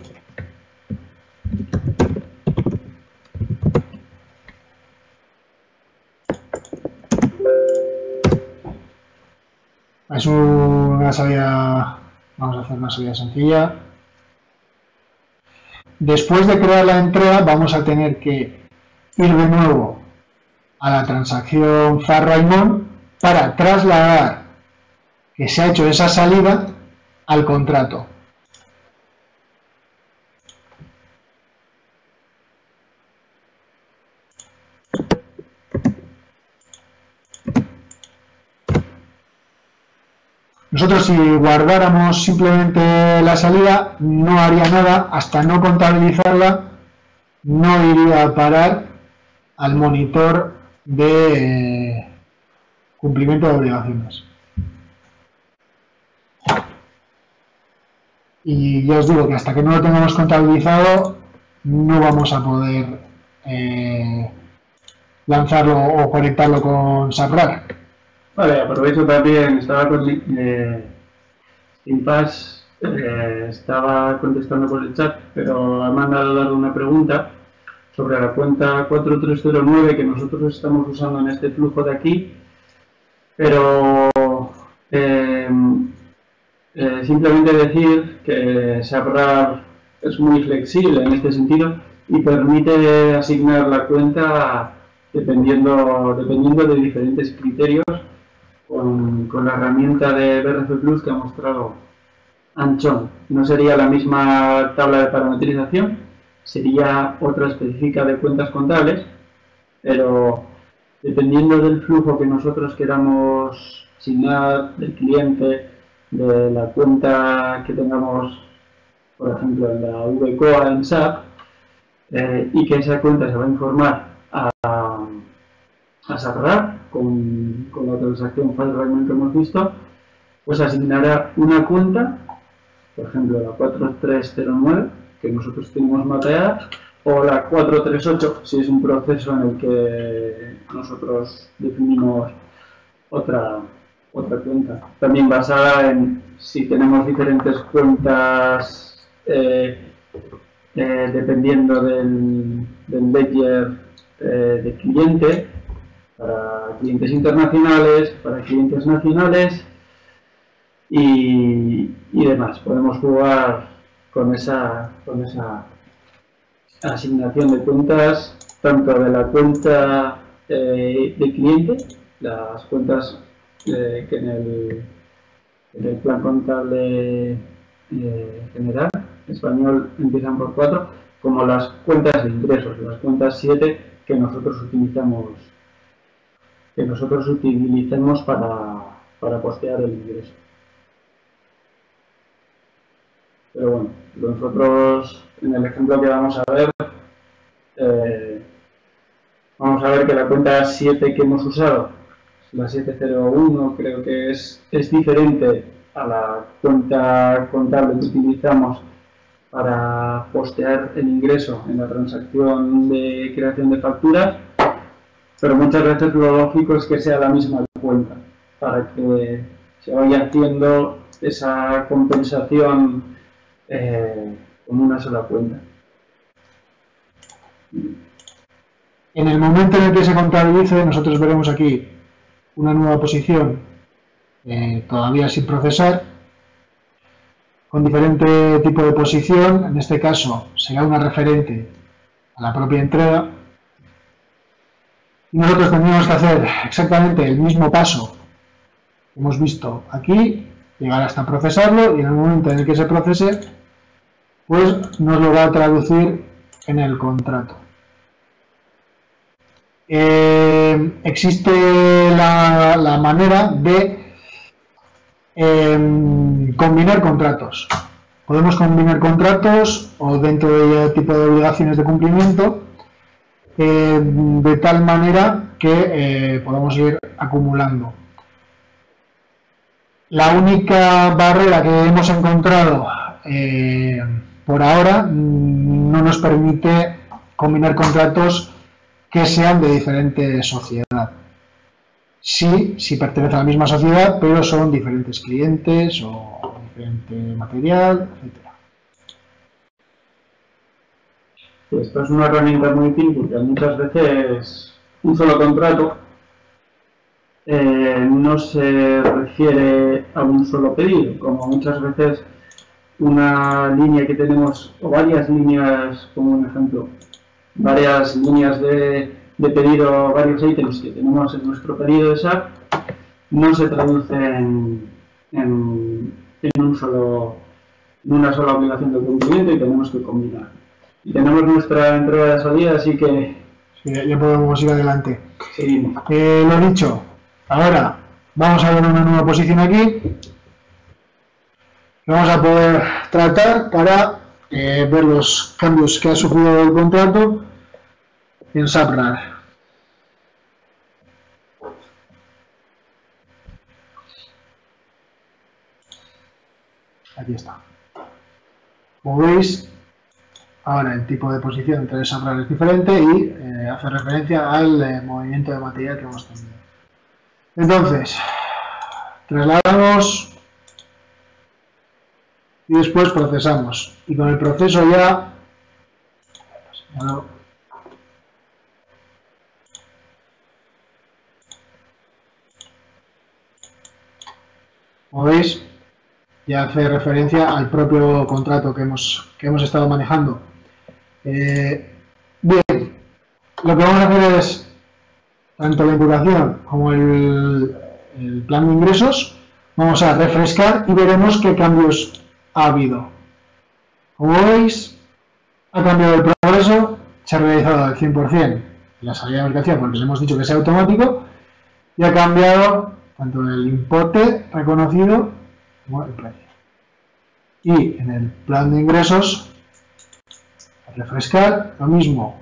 [SPEAKER 3] Es una salida, vamos a hacer una salida sencilla. Después de crear la entrega vamos a tener que ir de nuevo a la transacción FAR Raimond para trasladar que se ha hecho esa salida al contrato. Nosotros si guardáramos simplemente la salida no haría nada hasta no contabilizarla, no iría a parar al monitor de eh, cumplimiento de obligaciones. Y ya os digo que hasta que no lo tengamos contabilizado no vamos a poder eh, lanzarlo o conectarlo con SAPRAR.
[SPEAKER 2] Vale, aprovecho también, estaba con eh, eh, estaba contestando por el chat, pero ha mandado dar una pregunta sobre la cuenta 4309 que nosotros estamos usando en este flujo de aquí, pero eh, eh, simplemente decir que SAPRAR es muy flexible en este sentido y permite asignar la cuenta dependiendo, dependiendo de diferentes criterios con, la herramienta de BRF Plus que ha mostrado Anchón. No sería la misma tabla de parametrización, sería otra específica de cuentas contables, pero dependiendo del flujo que nosotros queramos asignar del cliente, de la cuenta que tengamos, por ejemplo, en la VCOA en SAP, eh, y que esa cuenta se va a informar a, a con, la transacción file que hemos visto, pues asignará una cuenta, por ejemplo la 4309, que nosotros tenemos mapeada, o la 438 si es un proceso en el que nosotros definimos otra, otra cuenta. También basada en si tenemos diferentes cuentas eh, eh, dependiendo del, del ledger eh, de cliente, para clientes internacionales, para clientes nacionales y, demás. Podemos jugar con esa, con esa asignación de cuentas, tanto de la cuenta eh, de cliente, las cuentas eh, que en el, en el plan contable eh, general español empiezan por 4, como las cuentas de ingresos, las cuentas 7 que nosotros utilizamos que nosotros utilicemos para, para postear el ingreso. Pero bueno, nosotros en el ejemplo que vamos a ver, eh, vamos a ver que la cuenta 7 que hemos usado, la 701 creo que es, es diferente a la cuenta contable que utilizamos para postear el ingreso en la transacción de creación de facturas, pero muchas veces lo lógico es que sea la misma cuenta para que se vaya haciendo esa compensación eh, con una sola cuenta.
[SPEAKER 3] En el momento en el que se contabilice, nosotros veremos aquí una nueva posición eh, todavía sin procesar, con diferente tipo de posición, en este caso será una referente a la propia entrega, nosotros tendríamos que hacer exactamente el mismo paso que hemos visto aquí, llegar hasta procesarlo, y en el momento en el que se procese, pues nos lo va a traducir en el contrato. Eh, existe la manera de Em, combinar contratos. Podemos combinar contratos o dentro de tipo de obligaciones de cumplimiento em, de tal manera que eh, podamos ir acumulando. La única barrera que hemos encontrado eh, por ahora mm, no nos permite combinar contratos que sean de diferente sociedad sí, sí pertenece a la misma sociedad, pero son diferentes clientes o diferente material,
[SPEAKER 2] Esto es una herramienta muy útil porque muchas veces un solo contrato eh, no se refiere a un solo pedido, como muchas veces una línea que tenemos, o varias líneas, como un ejemplo, varias líneas de de pedido varios ítems que tenemos en nuestro pedido de SAP no se traducen en, un solo, en una sola obligación de cumplimiento y tenemos que combinar. Y tenemos nuestra entrega de salida, así que...
[SPEAKER 3] Sí, ya podemos ir adelante. Seguimos. Eh, lo dicho, ahora vamos a ver una nueva posición aquí vamos a poder tratar para eh, ver los cambios que ha sufrido el contrato en SAPRAR. Aquí está. Como veis, ahora el tipo de posición entre SAPRAR es diferente y eh, hace referencia al eh, movimiento de material que hemos tenido. Entonces, trasladamos y después procesamos. Y con el proceso ya Como veis, ya hace referencia al propio contrato que hemos, que hemos estado manejando. Eh, bien, lo que vamos a hacer es, tanto la imputación como el, plan de ingresos, vamos a refrescar y veremos qué cambios ha habido. Como veis, ha cambiado el progreso, se ha realizado al 100% la salida de mercancía porque le hemos dicho que sea automático y ha cambiado tanto el importe reconocido como el precio. Y en el plan de ingresos, refrescar, lo mismo,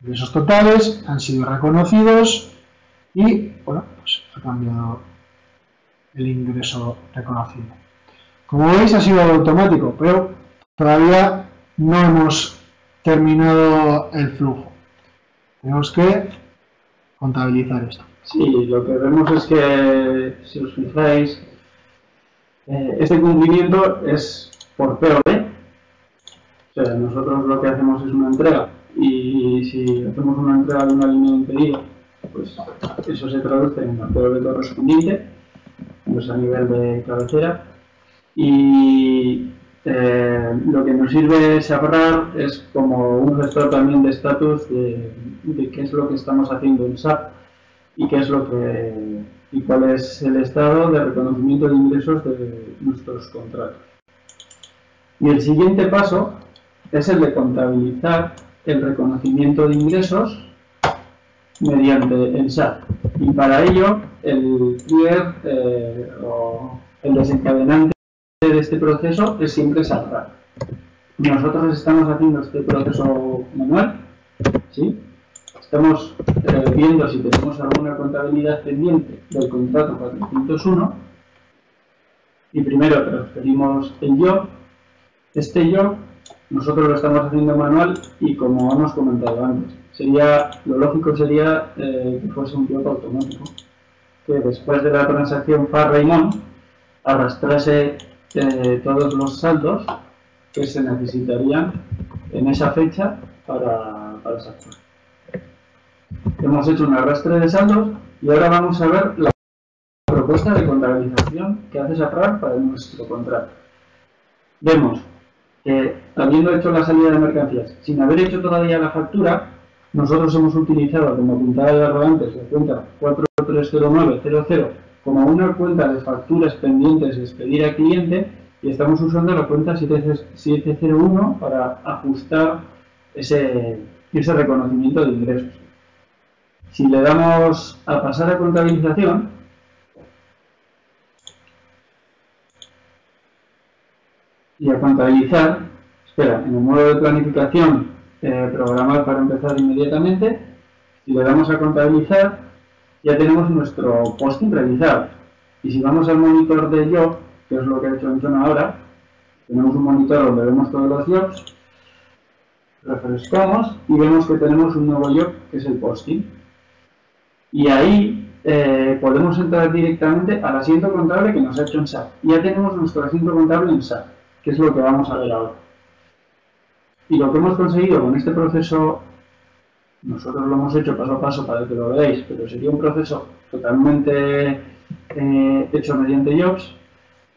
[SPEAKER 3] ingresos totales han sido reconocidos y, bueno, pues ha cambiado el ingreso reconocido. Como veis ha sido automático, pero todavía no hemos terminado el flujo. Tenemos que contabilizar esto.
[SPEAKER 2] Sí, lo que vemos es que, si os fijáis, eh, este cumplimiento es por POD. O sea, nosotros lo que hacemos es una entrega y si hacemos una entrega de una línea de pedido, pues eso se traduce en la POD correspondiente, pues a nivel de cabecera. Y eh, lo que nos sirve separar es como un gestor también de estatus de, de qué es lo que estamos haciendo en SAP y qué es lo que y cuál es el estado de reconocimiento de ingresos de nuestros contratos. Y el siguiente paso es el de contabilizar el reconocimiento de ingresos mediante el SAT. Y para ello, el trigger eh, o el desencadenante de este proceso es siempre SAT. Nosotros estamos haciendo este proceso manual, ¿sí? Estamos eh, viendo si tenemos alguna contabilidad pendiente del contrato 401 y primero transferimos el job. Este job nosotros lo estamos haciendo manual y como hemos comentado antes, sería lo lógico sería eh, que fuese un job automático, que después de la transacción FAR Raymond arrastrase eh, todos los saldos que se necesitarían en esa fecha para, para esa Hemos hecho un arrastre de saldos y ahora vamos a ver la propuesta de contabilización que hace SAPRAR para nuestro contrato. Vemos que, habiendo hecho la salida de mercancías, sin haber hecho todavía la factura, nosotros hemos utilizado, como apuntaba antes, la cuenta 430900 como una cuenta de facturas pendientes de expedir al cliente y estamos usando la cuenta 701 para ajustar ese, ese reconocimiento de ingresos. Si le damos a pasar a contabilización, y a contabilizar, espera, en el modo de planificación, eh, programar para empezar inmediatamente, si le damos a contabilizar, ya tenemos nuestro posting realizado. Y si vamos al monitor de job, que es lo que ha hecho Anton ahora, tenemos un monitor donde vemos todos los jobs, refrescamos y vemos que tenemos un nuevo job que es el posting. Y ahí eh, podemos entrar directamente al asiento contable que nos ha hecho en SAP. Ya tenemos nuestro asiento contable en SAP, que es lo que vamos a ver ahora. Y lo que hemos conseguido con este proceso, nosotros lo hemos hecho paso a paso para que lo veáis, pero sería un proceso totalmente eh, hecho mediante jobs,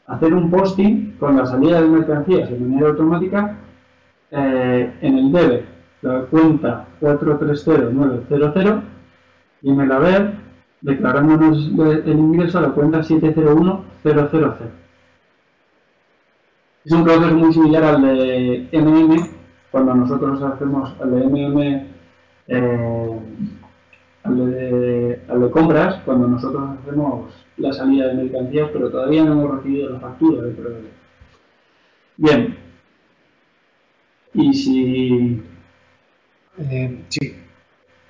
[SPEAKER 2] hacer un posting con la salida de mercancías de manera automática eh, en el debe, la cuenta 430900 y en el haber declarándonos el ingreso a la cuenta 701000. Es un proceso muy similar al de MM, cuando nosotros hacemos al de MM, al, de, al compras, cuando nosotros hacemos la salida de mercancías, pero todavía no hemos recibido la factura del proveedor. Bien. Y si...
[SPEAKER 3] Eh, sí,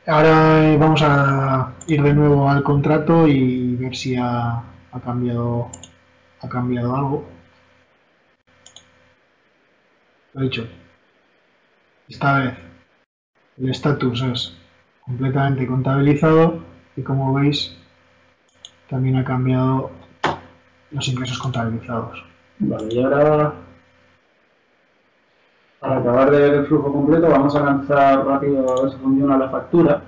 [SPEAKER 3] Ahora vamos a ir de nuevo al contrato y ver si ha, cambiado ha cambiado algo. Lo dicho. Esta vez el estatus es completamente contabilizado y como veis también ha cambiado los ingresos contabilizados.
[SPEAKER 2] Vale, y ahora para acabar de ver el flujo completo vamos a lanzar rápido a ver si funciona la factura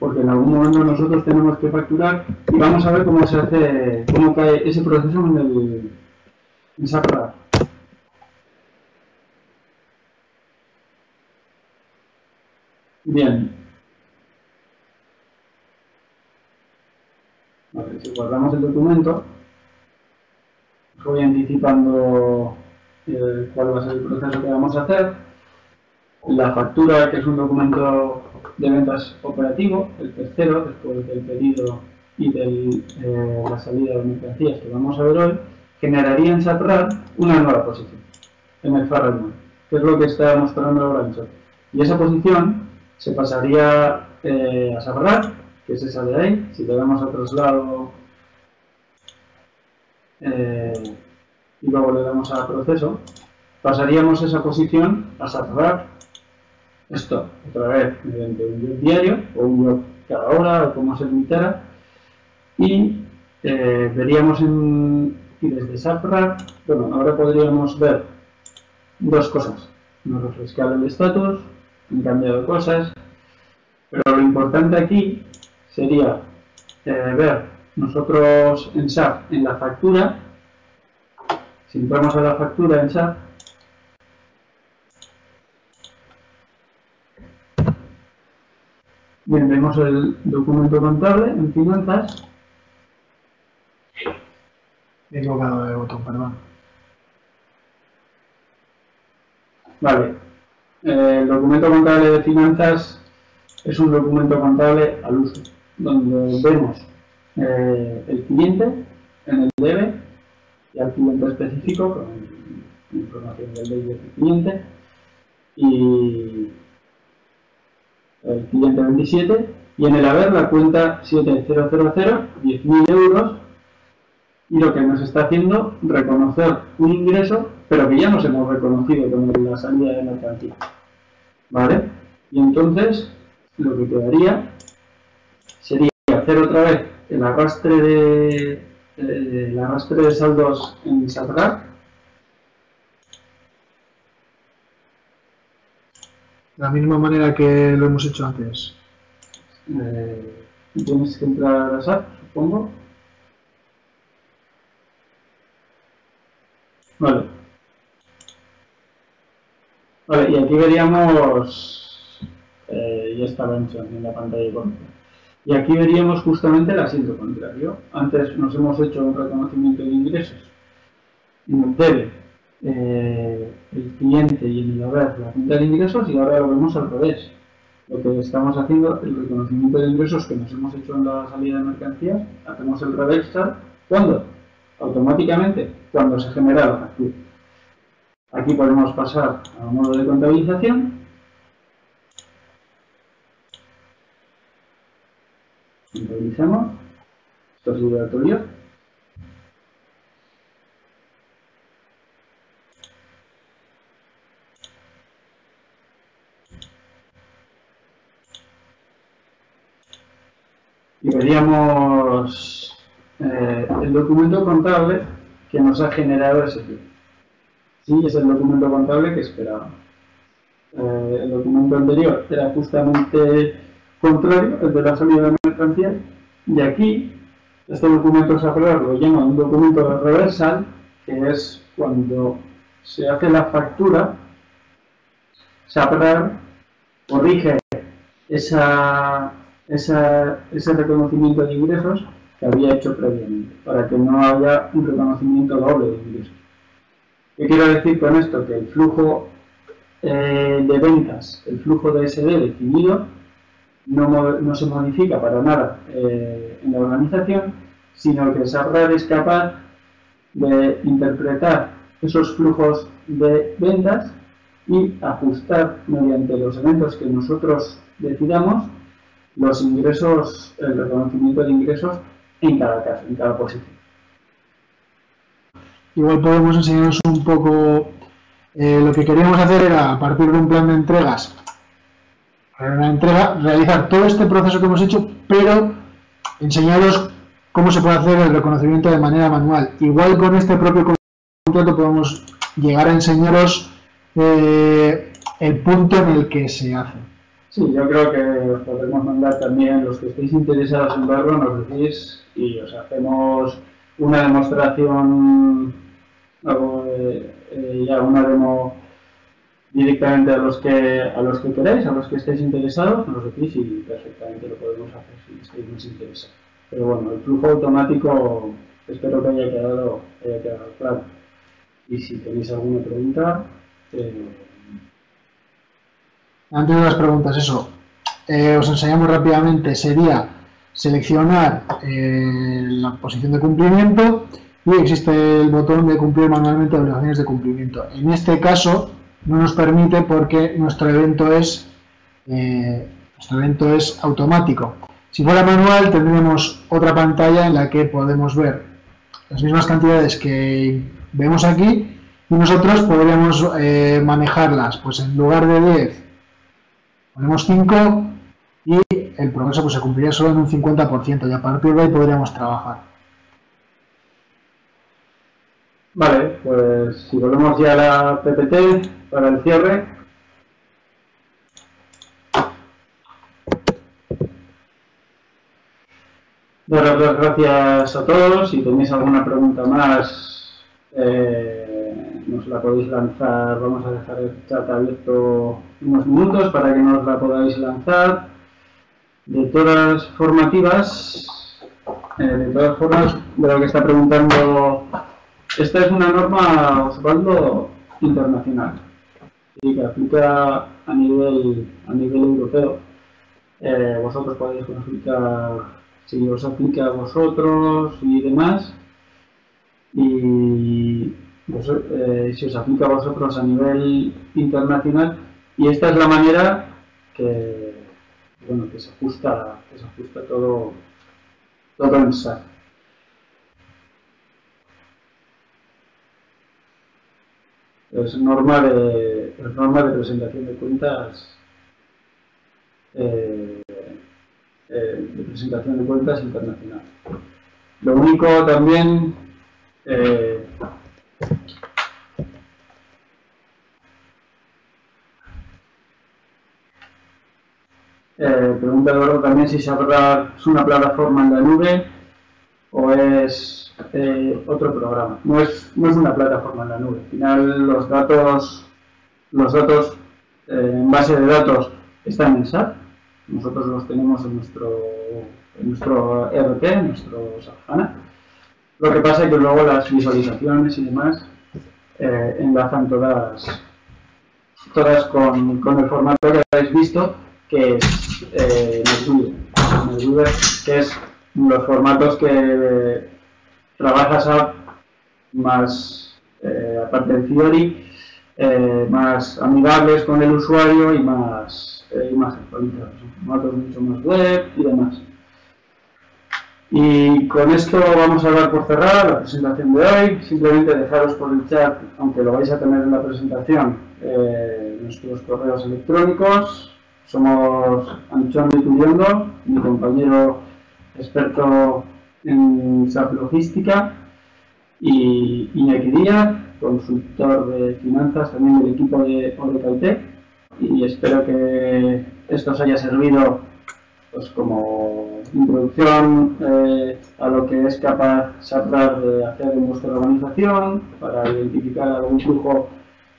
[SPEAKER 2] porque en algún momento nosotros tenemos que facturar y vamos a ver cómo se hace, cómo cae ese proceso en el en SAP Bien. Vale, si guardamos el documento, voy anticipando eh, cuál va a ser el proceso que vamos a hacer. La factura, que es un documento de ventas operativo, el tercero, después del pedido y de eh, la salida de mercancías que vamos a ver hoy, generaría en SAPRAR una nueva posición en el FARRAL, que es lo que está mostrando ahora en. Y esa posición se pasaría eh, a SAPRAR, que es esa de ahí, si le damos a traslado y luego le damos a proceso, pasaríamos esa posición a cerrar esto otra vez mediante un job diario o un job cada hora o como se limitara y eh, veríamos en, y desde SAPRAR, bueno, ahora podríamos ver dos cosas, nos refrescar el estatus, han cambiado cosas, pero lo importante aquí sería eh, ver nosotros en SAP en la factura si entramos a la factura en SAP, Bien, vemos el documento contable en finanzas.
[SPEAKER 3] Me he equivocado de botón, perdón.
[SPEAKER 2] Vale. Eh, el documento contable de finanzas es un documento contable al uso, donde vemos eh, el cliente en el debe y al cliente específico con información del debe del cliente y el cliente 27 y en el haber la cuenta 7000, 10.000 euros y lo que nos está haciendo reconocer un ingreso pero que ya nos hemos reconocido con la salida de mercancía. ¿Vale? Y entonces lo que quedaría sería hacer otra vez el arrastre de, el arrastre de saldos en SATRAC
[SPEAKER 3] De la misma manera que lo hemos hecho antes.
[SPEAKER 2] Eh, tienes que entrar a SAP, supongo. Vale. Vale, y aquí veríamos, eh, ya estaba hecho en la pantalla de control. Y aquí veríamos justamente el asiento contrario. Antes nos hemos hecho un reconocimiento de ingresos el debe, eh, el cliente y el haber la cuenta de ingresos y ahora lo vemos al revés. Lo que estamos haciendo, el reconocimiento de ingresos que nos hemos hecho en la salida de mercancías, hacemos el reversal. ¿Cuándo? Automáticamente, cuando se genera la factura. Aquí podemos pasar a modo de contabilización. Contabilizamos. Esto es obligatorio. Y veríamos eh, el documento contable que nos ha generado ese tipo. Sí, es el documento contable que esperábamos. Eh, el documento anterior era justamente contrario, el de la salida de mercancías, y aquí este documento SAPRAR lo llama un documento reversal, que es cuando se hace la factura, SAPRAR corrige esa, esa, ese reconocimiento de ingresos que había hecho previamente, para que no haya un reconocimiento doble de ingresos. ¿Qué quiero decir con esto? Que el flujo eh, de ventas, el flujo de SD definido, no, se modifica para nada eh, en la organización, sino que SAPRAR es capaz de interpretar esos flujos de ventas y ajustar mediante los eventos que nosotros decidamos los ingresos, el reconocimiento de ingresos en cada caso, en cada posición.
[SPEAKER 3] Igual podemos enseñaros un poco eh, lo que queríamos hacer era a partir de un plan de entregas una entrega realizar todo este proceso que hemos hecho pero enseñaros cómo se puede hacer el reconocimiento de manera manual igual con este propio contrato podemos llegar a enseñaros eh, el punto en el que se hace
[SPEAKER 2] Sí, yo creo que os podemos mandar también, los que estéis interesados en verlo, nos decís y os hacemos una demostración, eh, ya una demo directamente a los que a los que queráis, a los que estéis interesados, nos decís y perfectamente lo podemos hacer si estáis más interesados. Pero bueno, el flujo automático espero que haya quedado, haya quedado claro. Y si tenéis alguna pregunta, eh,
[SPEAKER 3] antes de las preguntas, eso, eh, os enseñamos rápidamente, sería seleccionar eh, la posición de cumplimiento y existe el botón de cumplir manualmente obligaciones de cumplimiento. En este caso no nos permite porque nuestro evento es, eh, nuestro evento es automático. Si fuera manual tendríamos otra pantalla en la que podemos ver las mismas cantidades que vemos aquí y nosotros podríamos manejarlas. Pues en lugar de 10 ponemos 5 y el progreso pues, se cumpliría solo en un 50% y a partir de ahí podríamos trabajar.
[SPEAKER 2] Vale, pues si volvemos ya a la PPT para el cierre. Daros las gracias a todos. Si tenéis alguna pregunta más, eh, nos la podéis lanzar. Vamos a dejar el chat abierto unos minutos para que nos la podáis lanzar. consultoras formativas, eh, de todas formas, de lo que está preguntando, esta es una norma, Osvaldo, internacional y que aplica a nivel, a nivel europeo. Eh, vosotros podéis consultar si os aplica a vosotros y demás. Y eh, si os aplica a vosotros a nivel internacional. Y esta es la manera que, bueno, que se ajusta, que se ajusta todo, todo en SAP. Es norma de, es norma de presentación de cuentas eh, eh, de presentación de cuentas internacional. Lo único también eh, Eh, pregunta Eduardo también si se habrá, es una plataforma en la nube o es eh, otro programa. No es, no es una plataforma en la nube. Al final los datos, los datos eh, en base de datos están en SAP. Nosotros los tenemos en nuestro, en nuestro ERP, en nuestro SAP HANA. Lo que pasa es que luego las visualizaciones y demás enlazan todas, todas con, con el formato que habéis visto que es eh, que es los formatos que trabajas a más, eh, aparte de Fiori, eh, más amigables con el usuario y más, eh, y más formatos mucho más web y demás. Y con esto vamos a dar por cerrada la presentación de hoy. Simplemente dejaros por el chat, aunque lo vais a tener en la presentación, eh, nuestros correos electrónicos, somos Anchón Turiondo, mi compañero experto en SAP Logística, y Iñaki Díaz, consultor de finanzas también del equipo de Oracle y espero que esto os haya servido pues, como introducción eh, a lo que es capaz SAP de hacer en vuestra organización, para identificar algún flujo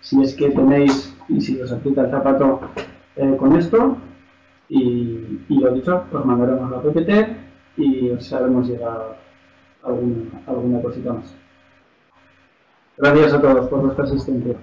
[SPEAKER 2] si es que tenéis y si os aplica el zapato eh, con esto y, y, lo dicho, os mandaremos la PPT y os haremos llegar alguna, alguna cosita más. Gracias a todos por vuestra asistencia.